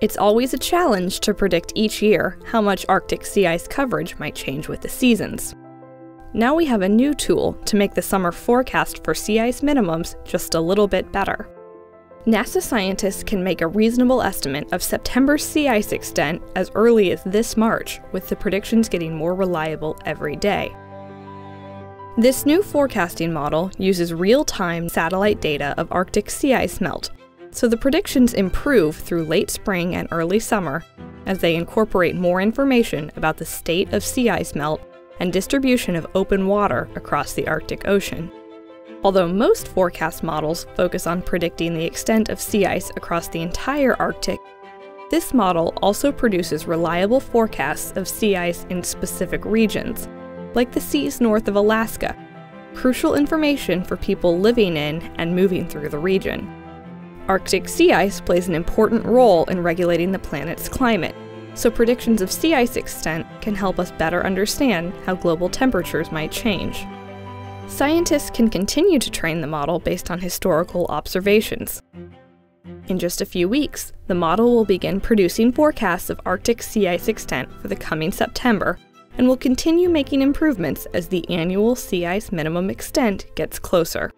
It's always a challenge to predict each year how much Arctic sea ice coverage might change with the seasons. Now we have a new tool to make the summer forecast for sea ice minimums just a little bit better. NASA scientists can make a reasonable estimate of September's sea ice extent as early as this March, with the predictions getting more reliable every day. This new forecasting model uses real time satellite data of Arctic sea ice melt, so the predictions improve through late spring and early summer as they incorporate more information about the state of sea ice melt and distribution of open water across the Arctic Ocean. Although most forecast models focus on predicting the extent of sea ice across the entire Arctic, this model also produces reliable forecasts of sea ice in specific regions, like the seas north of Alaska, crucial information for people living in and moving through the region. Arctic sea ice plays an important role in regulating the planet's climate, so predictions of sea ice extent can help us better understand how global temperatures might change. Scientists can continue to train the model based on historical observations. In just a few weeks, the model will begin producing forecasts of Arctic sea ice extent for the coming September and will continue making improvements as the annual sea ice minimum extent gets closer.